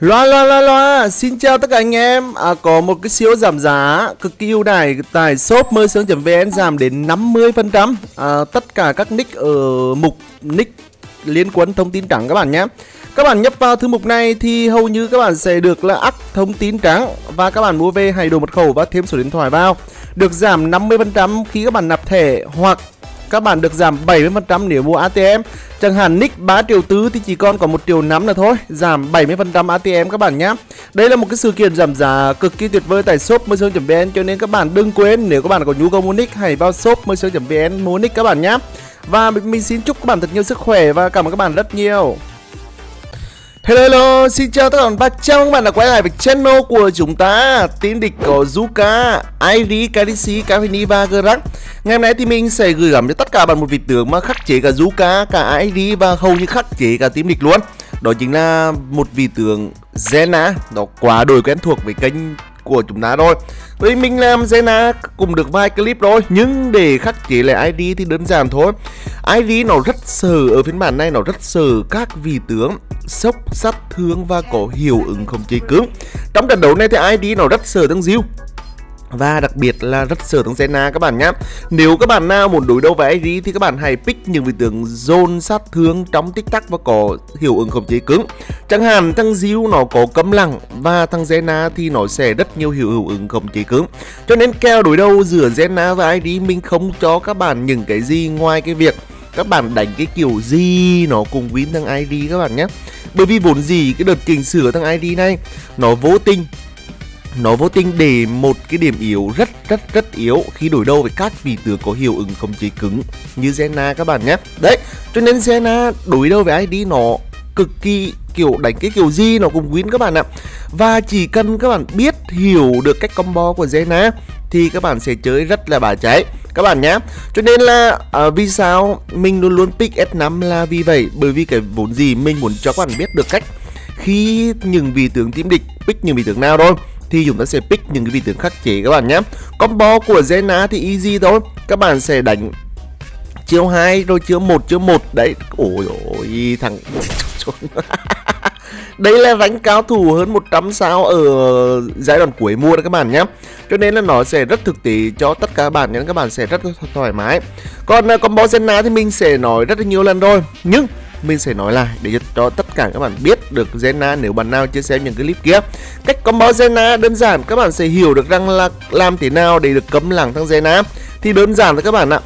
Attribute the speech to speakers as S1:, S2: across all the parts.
S1: Loa loa loa loa, xin chào tất cả anh em. À, Có một cái siêu giảm giá cực kỳ ưu đãi tại shop mơ sướng.vn giảm đến 50% à, Tất cả các nick ở mục nick liên quân thông tin trắng các bạn nhé. Các bạn nhấp vào thư mục này thì hầu như các bạn sẽ được là ắt thông tin trắng Và các bạn mua về hay đồ mật khẩu và thêm số điện thoại vào. Được giảm 50% khi các bạn nạp thẻ hoặc các bạn được giảm 70% nếu mua ATM Chẳng hạn nick 3 triệu tư thì chỉ còn có 1 triệu 5 là thôi. Giảm 70% ATM các bạn nhé Đây là một cái sự kiện giảm giá cực kỳ tuyệt vời tại shop mơ vn Cho nên các bạn đừng quên, nếu các bạn có nhu cầu mua nick, Hãy vào shop mơ vn mua nick các bạn nhé Và mình xin chúc các bạn thật nhiều sức khỏe và cảm ơn các bạn rất nhiều. Hello hello, xin chào tất cả các bạn. chào mừng các bạn đã quay lại với channel của chúng ta Tín địch có Zuka, ID, KDC, Cavini và Grack Ngày hôm nay thì mình sẽ gửi gắm cho tất cả bạn một vị tướng mà khắc chế cả Zuka, cả ID và hầu như khắc chế cả tín địch luôn Đó chính là một vị tướng Zena, Đó quá đổi quen thuộc với kênh của chúng ta rồi. Với mình làm Zena cũng được vài clip rồi, Nhưng để khắc chế lại ID thì đơn giản thôi. ID nó rất sợ, ở phiên bản này nó rất sợ các vị tướng sốc sát thương và có hiệu ứng không chế cứng. Trong trận đấu này thì ID nó rất sợ thằng Diêu và đặc biệt là rất sợ thằng Zena các bạn nhé Nếu các bạn nào muốn đối đầu với ID thì các bạn hãy pick những vị tướng zone sát thương trong tích tắc và có hiệu ứng khống chế cứng. Chẳng hạn, thằng Diu nó có cấm lặng và thằng Zena thì nó sẽ rất nhiều hiệu ứng khống chế cứng. Cho nên kèo đối đầu giữa Zena và ID mình không cho các bạn những cái gì ngoài cái việc các bạn đánh cái kiểu gì nó cùng win thằng ID các bạn nhé Bởi vì vốn gì cái đợt chỉnh sửa thằng ID này, nó vô tình nó vô tình để một cái điểm yếu rất rất rất yếu khi đối đầu với các vị tướng có hiệu ứng khống chế cứng như Zena các bạn nhé. Đấy, cho nên Zena đối đầu với ID nó cực kỳ kiểu đánh cái kiểu gì nó cũng win các bạn ạ. Và chỉ cần các bạn biết hiểu được cách combo của Zena thì các bạn sẽ chơi rất là bà cháy các bạn nhé cho nên là à, vì sao mình luôn luôn pick S5 là vì vậy bởi vì cái vốn gì mình muốn cho các bạn biết được cách khi những vị tướng team địch pick những vị tướng nào thôi thì chúng ta sẽ pick những cái vị tướng khắc chế các bạn nhé. Combo của Zena thì easy thôi. Các bạn sẽ đánh chiêu 2 rồi chiêu 1 chiêu 1 đấy, ôi ôi, thằng đây là đánh cao thủ hơn 100 sao ở giai đoạn cuối mua đấy các bạn nhé. Cho nên là nó sẽ rất thực tế cho tất cả các bạn nhé. Các bạn sẽ rất thoải mái. Còn ờ, combo Zena thì mình sẽ nói rất là nhiều lần rồi. Nhưng mình sẽ nói lại để cho tất cả các bạn biết được Zena nếu bạn nào chưa xem những clip kia. Cách combo Zena đơn giản các bạn sẽ hiểu được rằng là làm thế nào để được cấm lẳng thằng Zena thì đơn giản thôi các bạn ạ.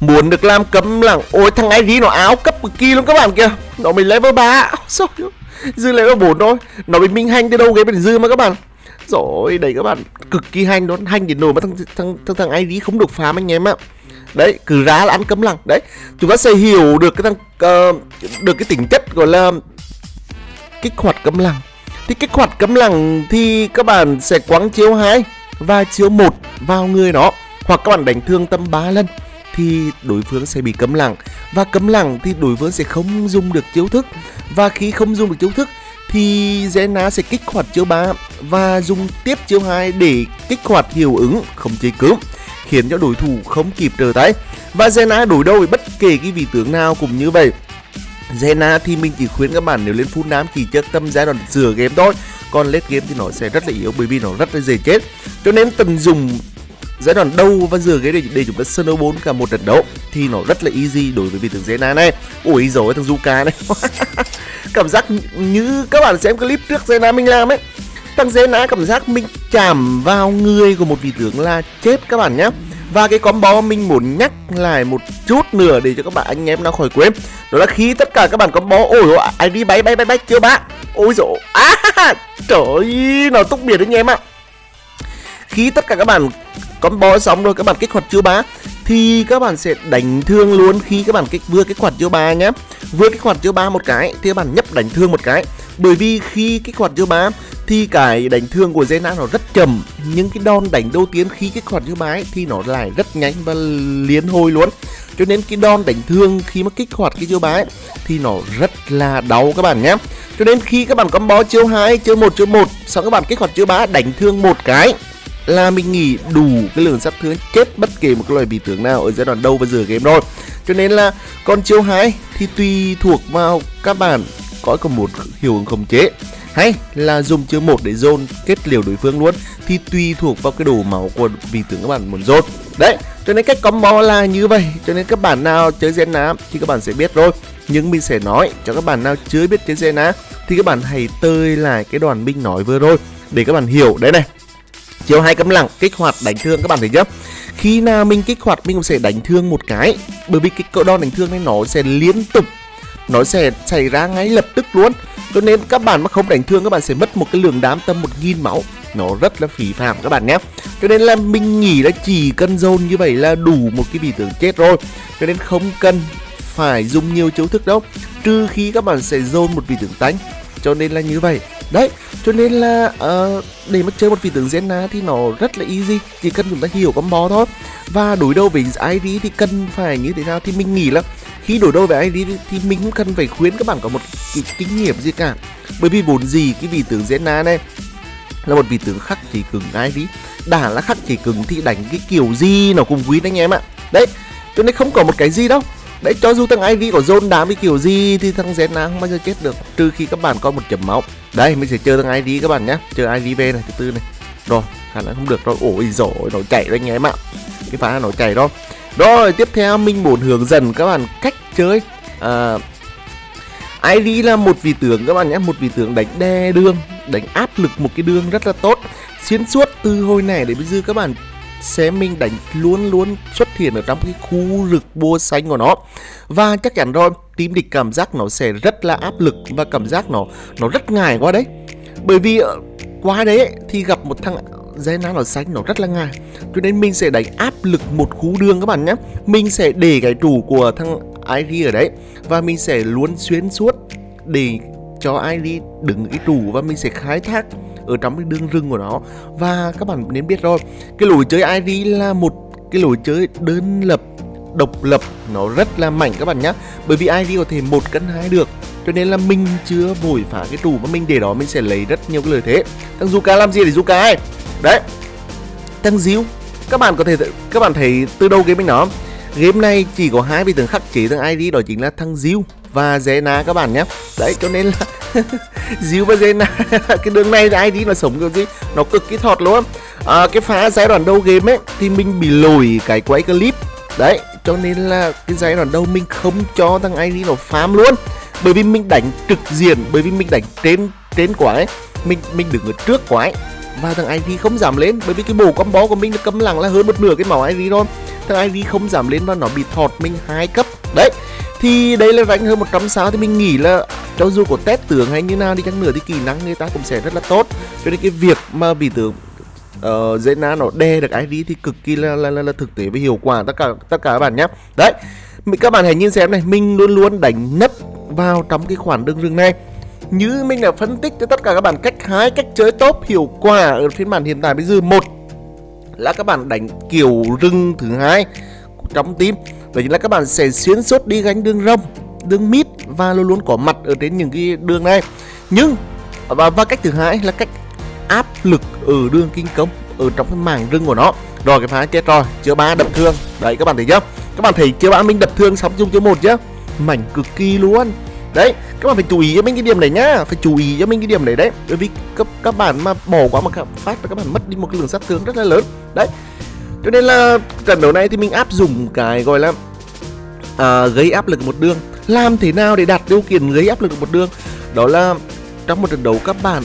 S1: Muốn được làm cấm lẳng ôi thằng ID nó áo cấp cực kỳ luôn các bạn kìa. Nó mình level 3 sao dư level 4 thôi. Nó bị minh hành từ đâu ghế bên dư mà các bạn. Rồi đấy các bạn cực kỳ hành nó hành đến nổi mà thằng thằng thằng, thằng ID không được phá anh em ạ đấy cứ rá là ăn cấm lăng đấy chúng ta sẽ hiểu được cái thằng uh, được cái tính chất gọi là kích hoạt cấm lăng thì kích hoạt cấm lăng thì các bạn sẽ quăng chiếu hai và chiếu một vào người nó. Hoặc các bạn đánh thương tâm 3 lần thì đối phương sẽ bị cấm lặng. Và cấm lặng thì đối phương sẽ không dùng được chiếu thức. Và khi không dùng được chiếu thức thì Zena sẽ kích hoạt chiếu 3 và dùng tiếp chiếu 2 để kích hoạt hiệu ứng không chế cướp khiến cho đối thủ không kịp trở tay. Và Zena đối đầu với bất kể cái vị tướng nào cũng như vậy. Zena thì mình chỉ khuyên các bạn nếu lên full nám chỉ chất tâm giai đoạn sửa game thôi. Còn late game thì nó sẽ rất là yếu bởi vì nó rất là dễ chết. Cho nên tận dùng giai đoạn đầu và dừa game để, để chúng ta solo 4 cả một trận đấu thì nó rất là easy đối với vị tướng Zena này. Ủi rồi thằng Zuka này. Cảm giác như các bạn xem clip trước Zena mình làm ấy thằng nã cảm giác mình chạm vào người của một vị tướng là chết các bạn nhé và cái combo mình muốn nhắc lại một chút nữa để cho các bạn anh em nào khỏi quên Đó là khi tất cả các bạn combo Ôi dồi đi bay bay bay bay chưa bác? Ôi dồi à, Trời ơi Nó tốc biệt anh em ạ. Khi tất cả các bạn combo xong rồi các bạn kích hoạt chưa bá thì các bạn sẽ đánh thương luôn. Khi các bạn kích vừa kích hoạt chưa bá nhé vừa kích hoạt chưa bá một cái thì các bạn nhấp đánh thương một cái. Bởi vì khi kích hoạt chưa bá thì cái đánh thương của Zena nó rất chậm nhưng cái đòn đánh đầu tiên khi kích hoạt chiêu máy thì nó lại rất nhanh và liên hồi luôn. Cho nên cái đòn đánh thương khi mà kích hoạt cái chiêu bài thì nó rất là đau các bạn nhé. Cho nên khi các bạn combo chiêu 2, chiêu 1, chiêu 1 sau các bạn kích hoạt chiêu bá đánh thương một cái là mình nghỉ đủ cái lượng sát thương chết bất kỳ một cái loại bị tướng nào ở giai đoạn đầu và giữa game rồi. Cho nên là con chiêu 2 thì tùy thuộc vào các bạn có còn một hiệu ứng khống chế hay là dùng chiêu một để dồn kết liều đối phương luôn, thì tùy thuộc vào cái đồ máu của vị tướng các bạn muốn dồn. Đấy, cho nên cách combo là như vậy. Cho nên các bạn nào chơi Zena thì các bạn sẽ biết rồi. Nhưng mình sẽ nói cho các bạn nào chưa biết chơi Zena thì các bạn hãy tơi lại cái đoàn binh nói vừa rồi để các bạn hiểu. Đấy này, chiều hai cấm lặng, kích hoạt đánh thương các bạn thấy chưa? Khi nào mình kích hoạt, mình cũng sẽ đánh thương một cái. Bởi vì cái cỡ đo đánh thương này nó sẽ liên tục, nó sẽ xảy ra ngay lập tức luôn cho nên các bạn mà không đánh thương các bạn sẽ mất một cái lượng đám tâm một nghìn máu. Nó rất là phí phạm các bạn nhé. Cho nên là mình nghĩ là chỉ cần dồn như vậy là đủ một cái vị tướng chết rồi. Cho nên không cần phải dùng nhiều chiêu thức đâu. Trừ khi các bạn sẽ dồn một vị tướng tánh. Cho nên là như vậy. Đấy cho nên là uh, để mà chơi một vị tướng Zena thì nó rất là easy. Chỉ cần chúng ta hiểu combo thôi. Và đối đầu với ID thì cần phải như thế nào thì mình nghĩ là khi đổi đôi với ID thì mình cũng cần phải khuyến các bạn có một cái kinh nghiệm gì cả. Bởi vì vốn gì cái vị tướng Zena này là một vị tướng khắc chỉ cứng ID đã là khắc chỉ cứng thì đánh cái kiểu gì nó cũng quý anh em ạ. Đấy, cho nên không có một cái gì đâu. Đấy, cho dù thằng ID có zone đá với kiểu gì thì thằng Zena không bao giờ chết được, trừ khi các bạn có một chấm máu. Đây mình sẽ chơi thằng ID các bạn nhé chơi ID về này, thứ tư này. Rồi, khả năng không được, rồi ôi rồi nó chạy rồi anh em ạ. Cái phá nó chạy đó rồi tiếp theo mình muốn hướng dẫn các bạn cách chơi. À, ID là một vị tướng các bạn nhé một vị tướng đánh đe đường đánh áp lực một cái đường rất là tốt. Xuyên suốt từ hồi này để bây giờ các bạn sẽ mình đánh luôn luôn xuất hiện ở trong cái khu rực bua xanh của nó. Và chắc chắn rồi team địch cảm giác nó sẽ rất là áp lực và cảm giác nó nó rất ngại quá đấy. Bởi vì ờ, qua đấy thì gặp một thằng dây nó nó xanh nó rất là ngà, cho nên mình sẽ đánh áp lực một khu đường các bạn nhé. Mình sẽ để cái chủ của thằng ID ở đấy và mình sẽ luôn xuyên suốt để cho ID đứng cái chủ và mình sẽ khai thác ở trong cái đường rừng của nó. Và các bạn nên biết rồi cái lối chơi ID là một cái lối chơi đơn lập độc lập. Nó rất là mạnh các bạn nhé. Bởi vì ID có thể một cân hai được. Cho nên là mình chưa vội phá cái tủ mà mình để đó mình sẽ lấy rất nhiều cái lợi thế. Thằng Zuka làm gì để Zuka ấy? Đấy. Tăng diêu các bạn có thể các bạn thấy từ đâu game mình nó game này chỉ có hai vị tướng khắc chế tướng ID đó chính là thằng diêu và Zena các bạn nhé. Đấy cho nên là Diu và Zena cái đường này ai ID nó sống kiểu gì? Nó cực kỳ thọt luôn. À, cái phá giai đoạn đầu game ấy thì mình bị lỗi cái quay clip. Đấy cho nên là cái giai đoạn đầu mình không cho thằng ID nó farm luôn. Bởi vì mình đánh trực diện bởi vì mình đánh trên trên quái mình mình đứng ở trước quái và thằng Ivy không giảm lên bởi vì cái bộ combo của mình nó cấm lặng là hơn một nửa cái máu Ivy thôi thằng Ivy không giảm lên và nó bị thọt mình hai cấp. Đấy thì đây là rank hơn 100 sao thì mình nghĩ là cho dù có test tưởng hay như nào đi chăng nữa thì kỹ năng người ta cũng sẽ rất là tốt. Cho nên cái việc mà bị tưởng uh, ờ, dễ ná nó đe được ID thì cực kỳ là, là, là, là thực tế và hiệu quả tất cả tất cả các bạn nhé. Đấy các bạn hãy nhìn xem này mình luôn luôn đánh nấp vào trong cái khoản đường rừng này như mình đã phân tích cho tất cả các bạn cách hái cách chơi tốt hiệu quả ở phiên bản hiện tại bây giờ. Một là các bạn đánh kiểu rừng thứ hai trong team. Đó chính là các bạn sẽ xuyên suốt đi gánh đường rông đường mít và luôn luôn có mặt ở trên những cái đường này. Nhưng và, và cách thứ hai là cách áp lực ở đường kinh công ở trong cái mảng rừng của nó. Rồi cái phá chết rồi chưa ba đập thương. Đấy các bạn thấy chưa? Các bạn thấy chưa ba mình đập thương xong chung chưa một chứ mảnh cực kỳ luôn đấy các bạn phải chú ý cho mình cái điểm này nhá. Phải chú ý cho mình cái điểm này đấy. Bởi vì các, các bạn mà bỏ quá một phát là các bạn mất đi một cái lượng sát thương rất là lớn. Đấy. Cho nên là trận đấu này thì mình áp dụng cái gọi là à, gây áp lực một đường. Làm thế nào để đạt điều kiện gây áp lực một đường? Đó là trong một trận đấu các bạn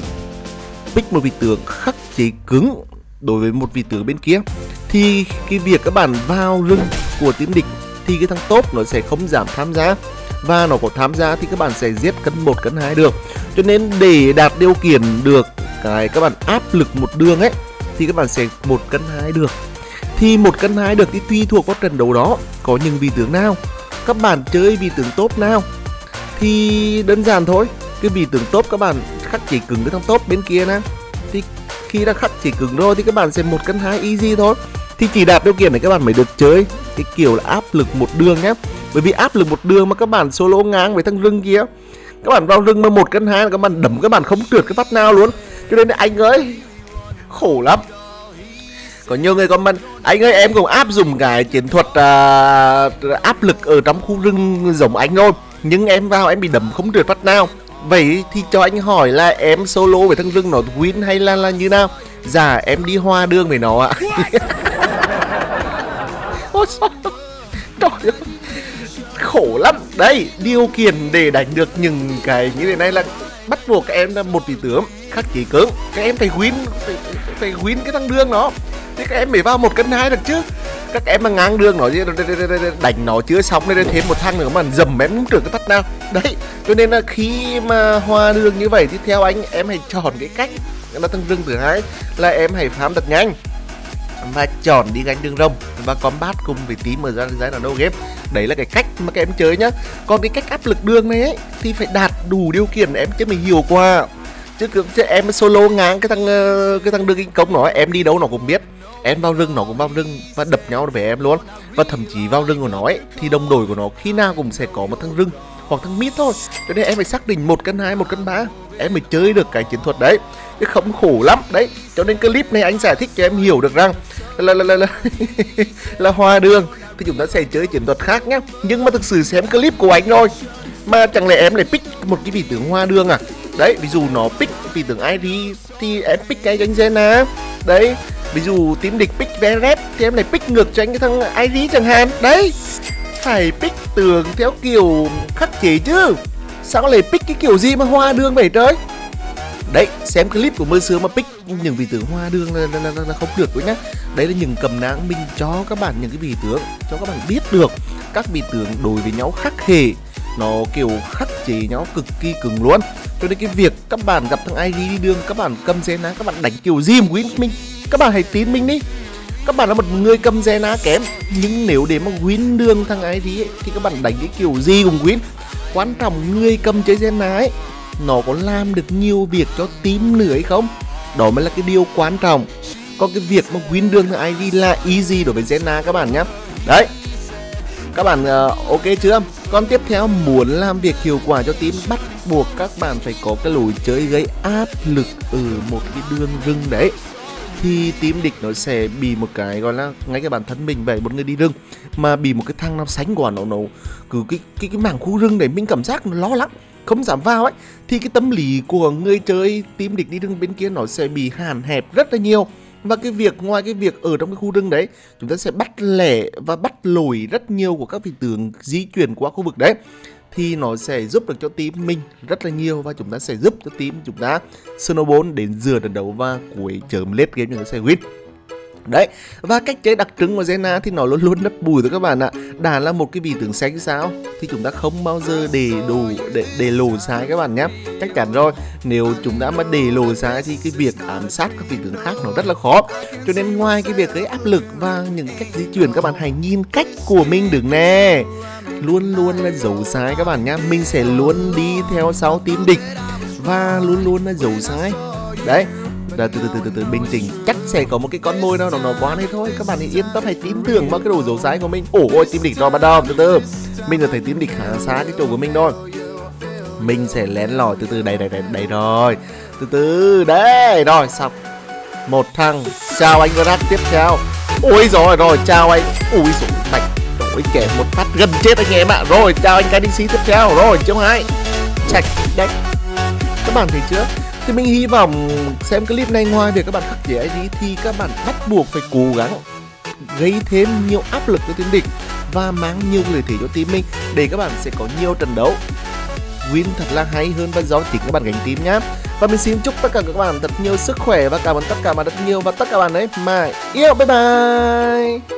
S1: pick một vị tướng khắc chế cứng đối với một vị tướng bên kia thì cái việc các bạn vào rừng của tiến địch thì cái thằng tốt nó sẽ không giảm tham gia và nó có tham gia thì các bạn sẽ giết cân một, cân hai được. Cho nên để đạt điều kiện được cái các bạn áp lực một đường ấy, thì các bạn sẽ một, cân hai được. Thì một, cân hai được thì tùy thuộc vào trận đấu đó có những vị tướng nào. Các bạn chơi vị tướng tốt nào thì đơn giản thôi. Cái vị tướng tốt các bạn khắc chỉ cứng cái thằng tốt bên kia nè. Thì khi đã khắc chỉ cứng rồi thì các bạn sẽ một, cân hai easy thôi thì chỉ đạt điều kiện để các bạn mới được chơi. Cái kiểu là áp lực một đường nhé bởi vì áp lực một đường mà các bạn solo ngang với thằng rừng kia các bạn vào rừng mà một cân hai các bạn đấm các bạn không trượt cái phát nào luôn. Cho nên anh ơi khổ lắm. Có nhiều người comment anh ơi em cũng áp dụng cái chiến thuật uh, áp lực ở trong khu rừng giống anh thôi nhưng em vào em bị đấm không trượt phát nào. Vậy thì cho anh hỏi là em solo với thằng rừng nó win hay là là như nào? Dạ em đi hoa đường với nó ạ. Trời ơi. Khổ lắm. Đấy điều kiện để đánh được những cái như thế này là bắt buộc các em là một vị tướng khắc chỉ cứng. Các em phải win phải, phải win cái thằng đường nó. Thì các em mới vào một cân hai được chứ. Các em mà ngang đường nó đánh nó chưa xong nên thêm một thằng nữa mà dầm em cũng được cái thắt nào. Đấy cho nên là khi mà hoa đường như vậy thì theo anh em hãy chọn cái cách. Là thằng rừng thứ hai là em hãy farm thật nhanh và chọn đi gánh đường rồng. Và combat cùng với tí mở ra giải là đâu game. Đấy là cái cách mà các em chơi nhá. Còn cái cách áp lực đường này ấy, thì phải đạt đủ điều kiện em chứ mình hiểu qua. Chứ cứ chứ em solo ngang cái thằng ờ, cái thằng đường kinh công nó, em đi đâu nó cũng biết. Em vào rừng nó cũng vào rừng và đập nhau với em luôn. Và thậm chí vào rừng của nó ấy, thì đồng đội của nó khi nào cũng sẽ có một thằng rừng hoặc thằng mít thôi. Cho nên em phải xác định một cân hai, một cân ba em mới chơi được cái chiến thuật đấy. Chứ không khổ lắm. Đấy cho nên clip này anh giải thích cho em hiểu được rằng là là là là, là hoa đường. Thì chúng ta sẽ chơi chiến thuật khác nhá. Nhưng mà thực sự xem clip của anh rồi mà chẳng lẽ em lại pick một cái vị tướng hoa đường à? Đấy ví dụ nó pick vị tướng ID thì em pick cái anh Zena à. đấy ví dụ team địch pick Veret thì em lại pick ngược cho anh cái thằng ID chẳng hạn. Đấy phải pick tường theo kiểu khắc chế chứ sao lại pick cái kiểu gì mà hoa đường vậy trời? Đấy xem clip của mơ sướng mà pick những vị tướng hoa đường là, là, là, là không được đấy nhá. Đấy là những cầm nang mình cho các bạn những cái vị tướng cho các bạn biết được các vị tướng đối với nhau khắc hệ nó kiểu khắc chế nhau cực kỳ cứng luôn. Cho nên cái việc các bạn gặp thằng ID đi đường các bạn cầm xe ná các bạn đánh kiểu gì mà win mình? Các bạn hãy tin mình đi. Các bạn là một người cầm Zena kém nhưng nếu để mà win đường thằng ID ấy, thì các bạn đánh cái kiểu gì cũng win quan trọng người cầm chơi Zena ấy nó có làm được nhiều việc cho team nữa hay không? Đó mới là cái điều quan trọng. Còn cái việc mà win đường thằng ID là easy đối với Zena các bạn nhé. Đấy. Các bạn uh, ok chưa? Còn tiếp theo muốn làm việc hiệu quả cho team bắt buộc các bạn phải có cái lối chơi gây áp lực ở một cái đường rừng đấy thì team địch nó sẽ bị một cái gọi là ngay cái bản thân mình vậy một người đi rừng, mà bị một cái thằng nam sánh của nó nó cứ cái cái cái mảng khu rừng để mình cảm giác nó lo lắng không dám vào ấy. Thì cái tâm lý của người chơi team địch đi rừng bên kia nó sẽ bị hàn hẹp rất là nhiều. Và cái việc, ngoài cái việc ở trong cái khu rừng đấy, chúng ta sẽ bắt lẻ và bắt lồi rất nhiều của các vị tướng di chuyển qua khu vực đấy thì nó sẽ giúp được cho team mình rất là nhiều và chúng ta sẽ giúp cho team chúng ta snowball đến giữa trận đấu và cuối chớm late game chúng ta sẽ win Đấy, và cách chơi đặc trưng của Zena thì nó luôn luôn nấp bùi thôi các bạn ạ. Đã là một cái vị tướng xanh sao? Thì chúng ta không bao giờ để đủ để, để lộ sai các bạn nhé. Chắc chắn rồi, nếu chúng ta mà để lộ sai thì cái việc ám sát các vị tướng khác nó rất là khó. Cho nên ngoài cái việc gây áp lực và những cách di chuyển các bạn hãy nhìn cách của mình được nè. Luôn luôn là giấu sai các bạn nhé. Mình sẽ luôn đi theo sau team địch Và luôn luôn là giấu sai Đấy, từ từ từ từ từ bình tĩnh. Chắc sẽ có một cái con mồi nào nó nó quá này thôi. Các bạn hãy yên tâm, hãy tin tưởng vào cái đồ dấu sai của mình. Ồ, ôi, tim địch rồi bắt đầu từ từ. Mình là thấy tim địch khá xa cái chỗ của mình thôi mình sẽ lén lỏi từ từ, đây đây đây đây rồi. Từ từ, đây, rồi, xong. Một thằng, chào anh Grab, tiếp theo. Ôi rồi rồi, chào anh. Ui dồi mạch ôi kẻ một phát gần chết anh em ạ. Rồi, chào anh cái đinh xí tiếp theo. Rồi chống hai. Chạch đấy các bạn thấy chưa? Thì mình hy vọng xem clip này ngoài việc các bạn khắc chế ID thì các bạn bắt buộc phải cố gắng gây thêm nhiều áp lực cho team địch và mang nhiều lợi thế cho team mình để các bạn sẽ có nhiều trận đấu. Win thật là hay hơn và do chính các bạn gánh team nhá. Và mình xin chúc tất cả các bạn thật nhiều sức khỏe và cảm ơn tất cả bạn rất nhiều và tất cả bạn ấy. Mà yêu, bye bye!